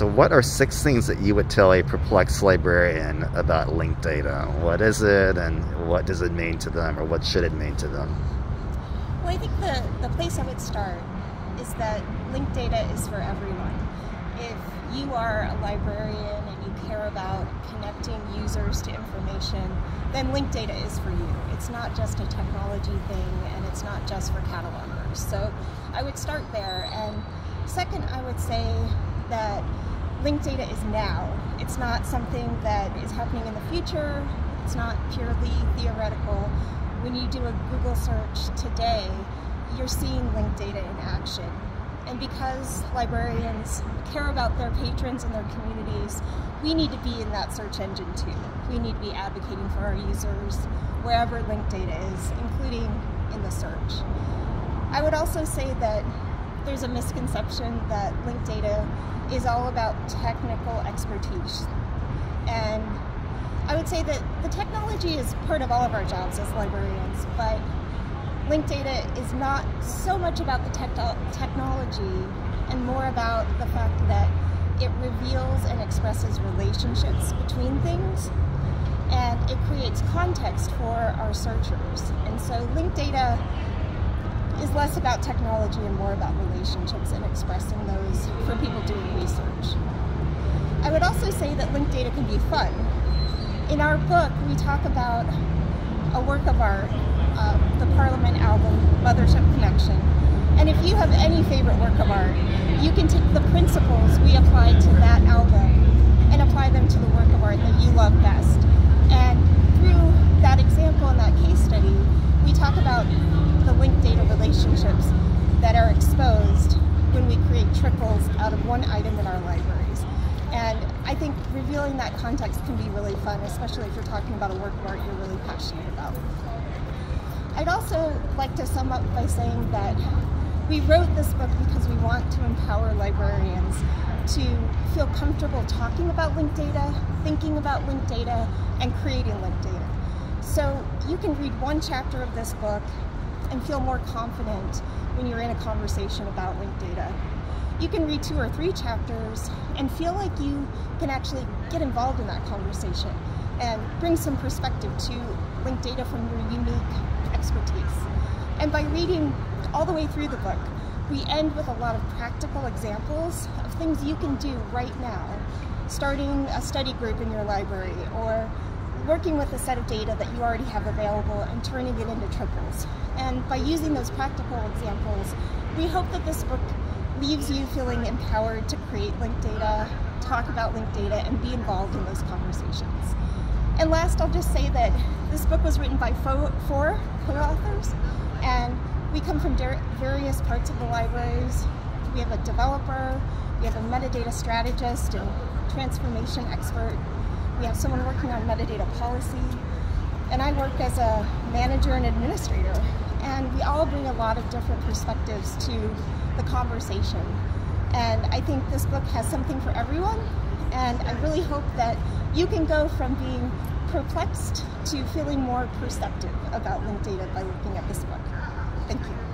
So, what are six things that you would tell a perplexed librarian about linked data? What is it, and what does it mean to them, or what should it mean to them? Well, I think the, the place I would start is that linked data is for everyone. If you are a librarian and you care about connecting users to information, then linked data is for you. It's not just a technology thing and it's not just for catalogers. So I would start there. And second, I would say that linked data is now. It's not something that is happening in the future. It's not purely theoretical. When you do a Google search today, you're seeing linked data in action. And because librarians care about their patrons and their communities, we need to be in that search engine too. We need to be advocating for our users wherever linked data is, including in the search. I would also say that there's a misconception that linked data is all about technical expertise. And I would say that the technology is part of all of our jobs as librarians, but linked data is not so much about the technology and more about the fact that it reveals and expresses relationships between things and it creates context for our searchers. And so linked data is less about technology and more about relationships and expressing those for people doing research. I would also say that linked data can be fun. In our book, we talk about a work of art uh, the Parliament album, Mothership Connection. And if you have any favorite work of art, you can take the principles we applied to that album and apply them to the work of art that you love best. And through that example and that case study, we talk about the linked data relationships that are exposed when we create triples out of one item in our libraries. Revealing that context can be really fun, especially if you're talking about a work of art you're really passionate about. I'd also like to sum up by saying that we wrote this book because we want to empower librarians to feel comfortable talking about linked data, thinking about linked data, and creating linked data. So you can read one chapter of this book and feel more confident when you're in a conversation about linked data. You can read two or three chapters and feel like you can actually get involved in that conversation and bring some perspective to linked data from your unique expertise. And by reading all the way through the book, we end with a lot of practical examples of things you can do right now, starting a study group in your library or working with a set of data that you already have available and turning it into triples. And by using those practical examples, we hope that this book leaves you feeling empowered to create linked data, talk about linked data, and be involved in those conversations. And last, I'll just say that this book was written by four co-authors, and we come from various parts of the libraries. We have a developer, we have a metadata strategist and transformation expert. We have someone working on metadata policy, and I work as a manager and administrator. And we all bring a lot of different perspectives to the conversation. And I think this book has something for everyone, and I really hope that you can go from being perplexed to feeling more perceptive about linked data by looking at this book. Thank you.